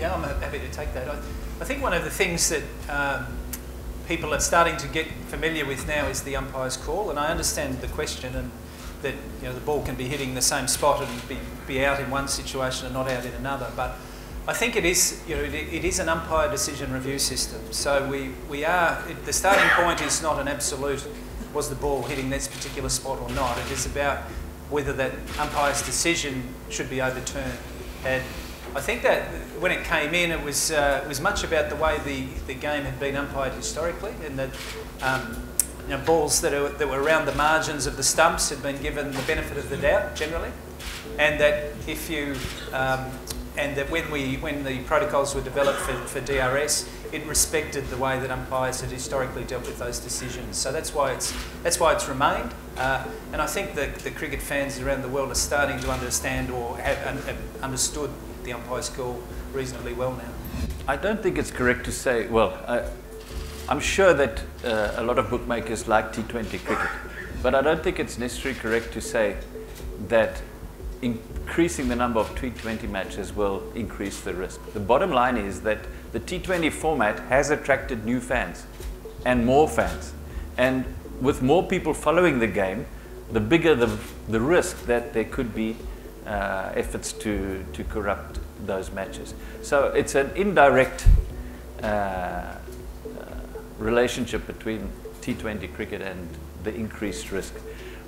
Yeah, I'm happy to take that. I, I think one of the things that um, people are starting to get familiar with now is the umpire's call, and I understand the question and that you know the ball can be hitting the same spot and be, be out in one situation and not out in another. But I think it is you know it, it is an umpire decision review system. So we we are it, the starting point is not an absolute was the ball hitting this particular spot or not. It is about whether that umpire's decision should be overturned. And I think that when it came in, it was uh, was much about the way the, the game had been umpired historically, and that um, you know, balls that, are, that were around the margins of the stumps had been given the benefit of the doubt generally, and that if you um, and that when we when the protocols were developed for, for DRS, it respected the way that umpires had historically dealt with those decisions. So that's why it's that's why it's remained. Uh, and I think that the cricket fans around the world are starting to understand or have, have understood the umpire's call reasonably well now. I don't think it's correct to say. Well, I, I'm sure that uh, a lot of bookmakers like T20 cricket, but I don't think it's necessarily correct to say that increasing the number of T20 matches will increase the risk. The bottom line is that the T20 format has attracted new fans and more fans. And with more people following the game, the bigger the, the risk that there could be uh, efforts to, to corrupt those matches. So it's an indirect uh, uh, relationship between T20 cricket and the increased risk.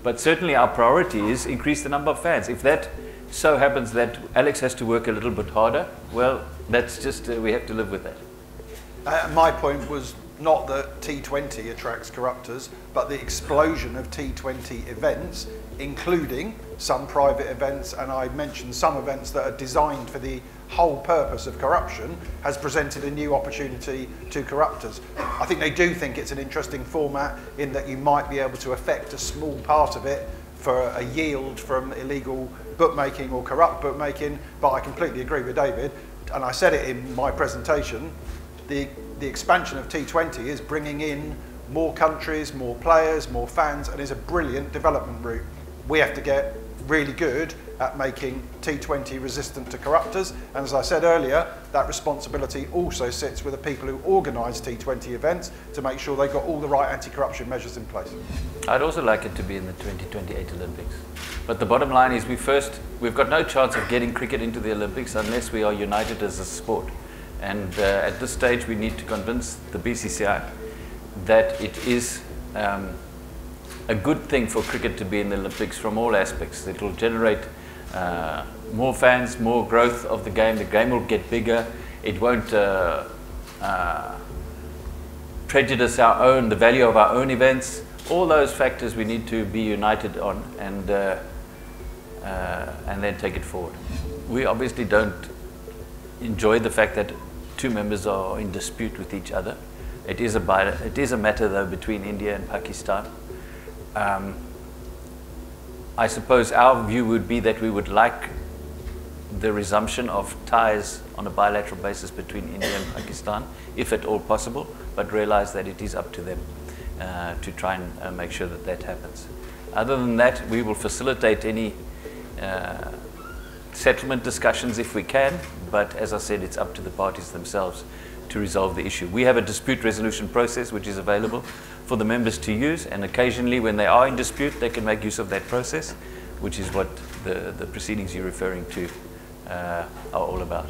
But certainly our priority is increase the number of fans. If that so happens that Alex has to work a little bit harder, well, that's just, uh, we have to live with that. Uh, my point was not that T20 attracts corruptors, but the explosion of T20 events, including some private events, and I mentioned some events that are designed for the whole purpose of corruption, has presented a new opportunity to corruptors. I think they do think it's an interesting format in that you might be able to affect a small part of it for a yield from illegal bookmaking or corrupt bookmaking, but I completely agree with David, and I said it in my presentation, the, the expansion of T20 is bringing in more countries, more players, more fans, and is a brilliant development route. We have to get really good at making T20 resistant to corruptors. And as I said earlier, that responsibility also sits with the people who organise T20 events to make sure they've got all the right anti-corruption measures in place. I'd also like it to be in the 2028 Olympics. But the bottom line is we first, we've got no chance of getting cricket into the Olympics unless we are united as a sport. And uh, at this stage, we need to convince the BCCI that it is um, a good thing for cricket to be in the Olympics from all aspects. It will generate uh, more fans, more growth of the game. The game will get bigger. It won't uh, uh, prejudice our own, the value of our own events. All those factors we need to be united on and, uh, uh, and then take it forward. We obviously don't enjoy the fact that two members are in dispute with each other. It is a, it is a matter though between India and Pakistan. Um, I suppose our view would be that we would like the resumption of ties on a bilateral basis between India and Pakistan, if at all possible, but realize that it is up to them uh, to try and uh, make sure that that happens. Other than that, we will facilitate any uh, settlement discussions if we can, but as I said, it's up to the parties themselves to resolve the issue. We have a dispute resolution process which is available for the members to use, and occasionally when they are in dispute, they can make use of that process, which is what the, the proceedings you're referring to uh, are all about.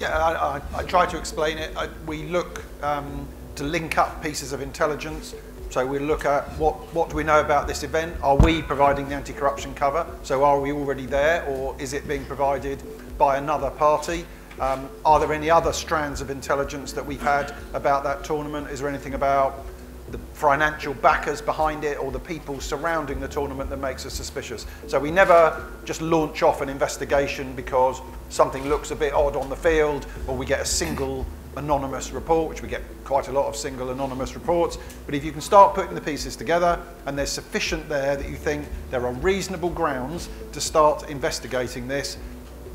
Yeah, I, I, I try to explain it. I, we look um, to link up pieces of intelligence. So we look at what, what do we know about this event? Are we providing the anti-corruption cover? So are we already there or is it being provided by another party? Um, are there any other strands of intelligence that we've had about that tournament? Is there anything about the financial backers behind it or the people surrounding the tournament that makes us suspicious. So we never just launch off an investigation because something looks a bit odd on the field or we get a single anonymous report, which we get quite a lot of single anonymous reports. But if you can start putting the pieces together and there's sufficient there that you think there are reasonable grounds to start investigating this,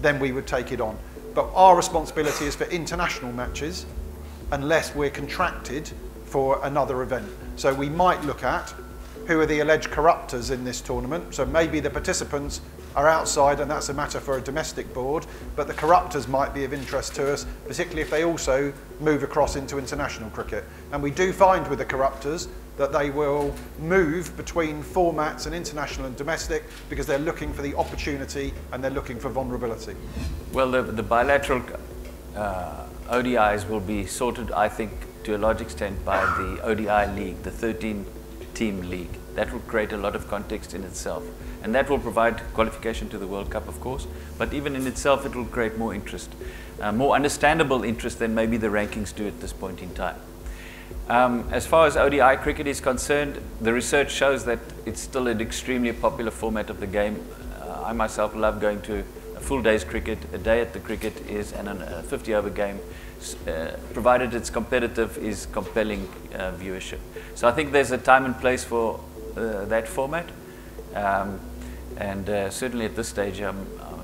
then we would take it on. But our responsibility is for international matches unless we're contracted for another event. So we might look at who are the alleged corruptors in this tournament. So maybe the participants are outside and that's a matter for a domestic board, but the corruptors might be of interest to us, particularly if they also move across into international cricket. And we do find with the corruptors that they will move between formats and international and domestic because they're looking for the opportunity and they're looking for vulnerability. Well, the, the bilateral uh, ODIs will be sorted, I think, to a large extent by the ODI league, the 13 team league. That will create a lot of context in itself. And that will provide qualification to the World Cup, of course, but even in itself, it will create more interest, uh, more understandable interest than maybe the rankings do at this point in time. Um, as far as ODI cricket is concerned, the research shows that it's still an extremely popular format of the game. Uh, I myself love going to a full day's cricket. A day at the cricket is and a 50 over game, uh, provided it's competitive, is compelling uh, viewership. So I think there's a time and place for uh, that format. Um, and uh, certainly at this stage, I'm, uh,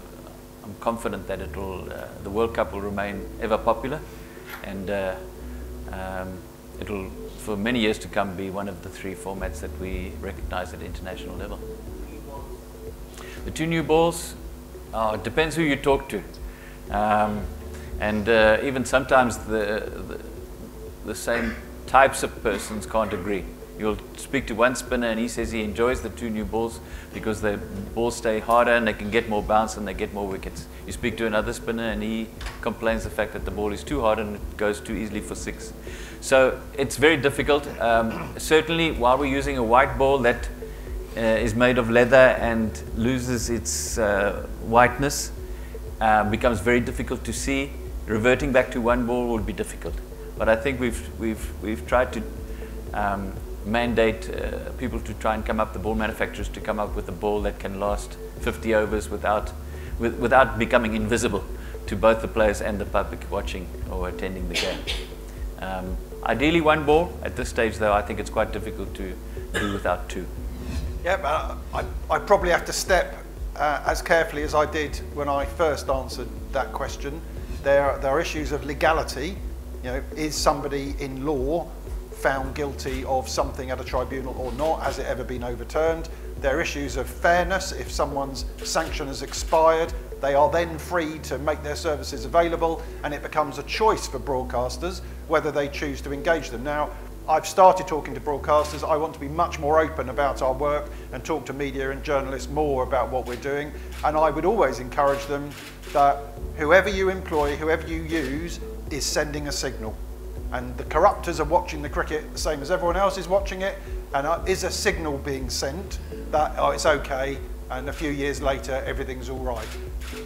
I'm confident that it will, the World Cup will remain ever popular. And um, it will, for many years to come, be one of the three formats that we recognize at international level. The two new balls, uh, it depends who you talk to. Um, and uh, even sometimes the, the, the, same types of persons can't agree. You'll speak to one spinner and he says he enjoys the two new balls because the balls stay harder and they can get more bounce and they get more wickets. You speak to another spinner and he complains the fact that the ball is too hard and it goes too easily for six. So it's very difficult. Um, certainly, while we're using a white ball that uh, is made of leather and loses its uh, whiteness, uh, becomes very difficult to see. Reverting back to one ball would be difficult. But I think we've, we've, we've tried to um, mandate uh, people to try and come up, the ball manufacturers to come up with a ball that can last 50 overs without, with, without becoming invisible to both the players and the public watching or attending the game. Um, Ideally one ball. At this stage though, I think it's quite difficult to do without two. Yeah, but I, I probably have to step uh, as carefully as I did when I first answered that question. There, there are issues of legality. You know, is somebody in law found guilty of something at a tribunal or not? Has it ever been overturned? There are issues of fairness. If someone's sanction has expired, they are then free to make their services available and it becomes a choice for broadcasters whether they choose to engage them. Now, I've started talking to broadcasters. I want to be much more open about our work and talk to media and journalists more about what we're doing. And I would always encourage them that whoever you employ, whoever you use, is sending a signal. And the corruptors are watching the cricket the same as everyone else is watching it. And uh, is a signal being sent that oh, it's okay, and a few years later everything's all right.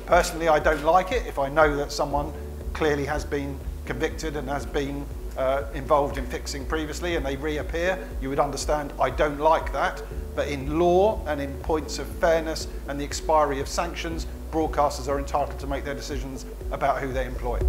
Personally, I don't like it if I know that someone clearly has been convicted and has been uh, involved in fixing previously and they reappear, you would understand I don't like that. But in law and in points of fairness and the expiry of sanctions, broadcasters are entitled to make their decisions about who they employ.